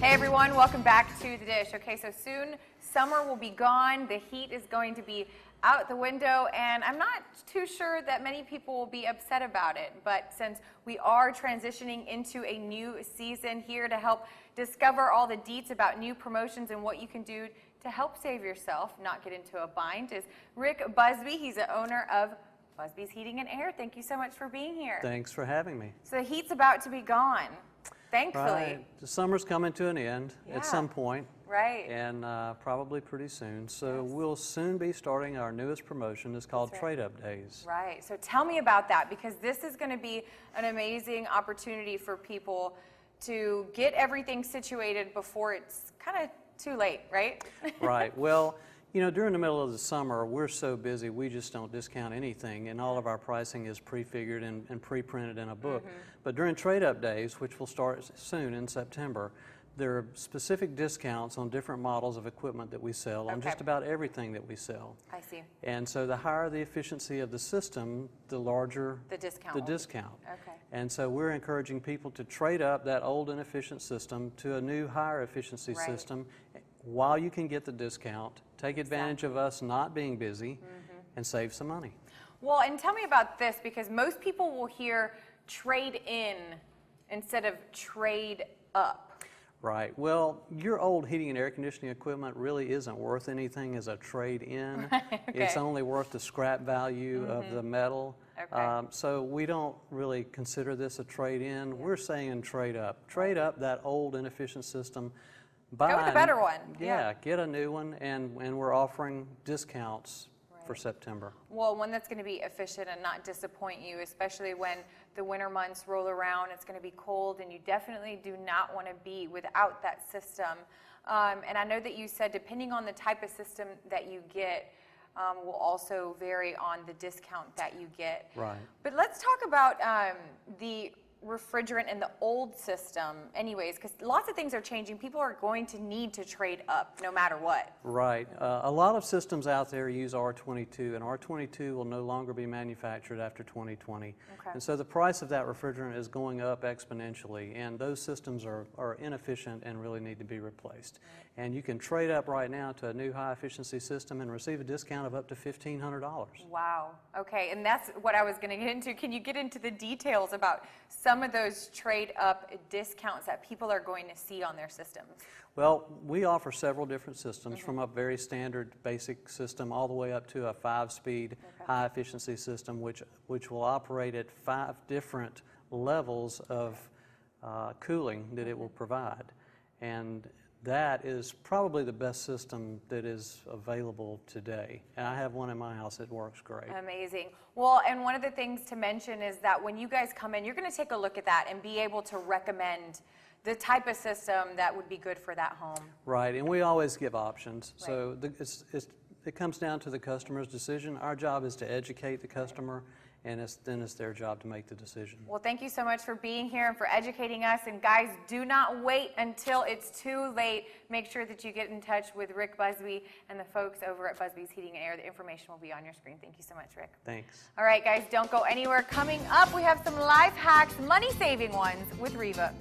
Hey everyone, welcome back to the dish. Okay, so soon summer will be gone. The heat is going to be out the window, and I'm not too sure that many people will be upset about it. But since we are transitioning into a new season here to help discover all the deets about new promotions and what you can do to help save yourself, not get into a bind, is Rick Busby. He's the owner of Busby's Heating and Air. Thank you so much for being here. Thanks for having me. So the heat's about to be gone, thankfully. Right. The summer's coming to an end Yeah. at some point, Right. and uh, probably pretty soon. So Yes. we'll soon be starting our newest promotion. It's called right. Trade Up Days. Right. So tell me about that because this is going to be an amazing opportunity for people to get everything situated before it's kind of too late, right? right. Well, you know, during the middle of the summer, we're so busy, we just don't discount anything, and all of our pricing is prefigured and, and pre-printed in a book. Mm-hmm. But during Trade Up Days, which will start soon in September, there are specific discounts on different models of equipment that we sell, on just about everything that we sell. I see. And so the higher the efficiency of the system, the larger The discount the discount. Okay. And so we're encouraging people to trade up that old inefficient system to a new higher efficiency Right. system while you can get the discount. Take advantage of us not being busy Mm-hmm. and save some money. Well, and tell me about this because most people will hear trade in instead of trade up. Right. Well, your old heating and air conditioning equipment really isn't worth anything as a trade in. okay. It's only worth the scrap value of the metal. Okay. Um, so we don't really consider this a trade in. We're saying trade up. Trade up that old inefficient system. Buy with a better one. Yeah, Yeah. get a new one, and, and we're offering discounts for September. Well, one that's going to be efficient and not disappoint you, especially when the winter months roll around. It's going to be cold, and you definitely do not want to be without that system. Um, and I know that you said depending on the type of system that you get, um, will also vary on the discount that you get. Right. But let's talk about um, the refrigerant in the old system, anyways, because lots of things are changing. People are going to need to trade up no matter what. Right. Uh, a lot of systems out there use R22, and R22 will no longer be manufactured after 2020. Okay. And so the price of that refrigerant is going up exponentially, and those systems are, are inefficient and really need to be replaced. And you can trade up right now to a new high efficiency system and receive a discount of up to $1,500. Wow. Okay, and that's what I was going to get into. Can you get into the details about some of those trade up discounts that people are going to see on their systems? Well, we offer several different systems from a very standard basic system all the way up to a five speed high efficiency system, which, which will operate at five different levels of uh, cooling that it will provide. And that is probably the best system that is available today. And I have one in my house that works great. Amazing. Well, and one of the things to mention is that when you guys come in, you're going to take a look at that and be able to recommend the type of system that would be good for that home. Right, and we always give options. Right. So the, it's, it's, it comes down to the customer's decision. Our job is to educate the customer, and it's, then it's their job to make the decision. Well, thank you so much for being here and for educating us. And guys, do not wait until it's too late. Make sure that you get in touch with Rick Busby and the folks over at Busby's Heating and Air. The information will be on your screen. Thank you so much, Rick. Thanks. All right, guys, don't go anywhere. Coming up, we have some life hacks, money saving ones with Reva.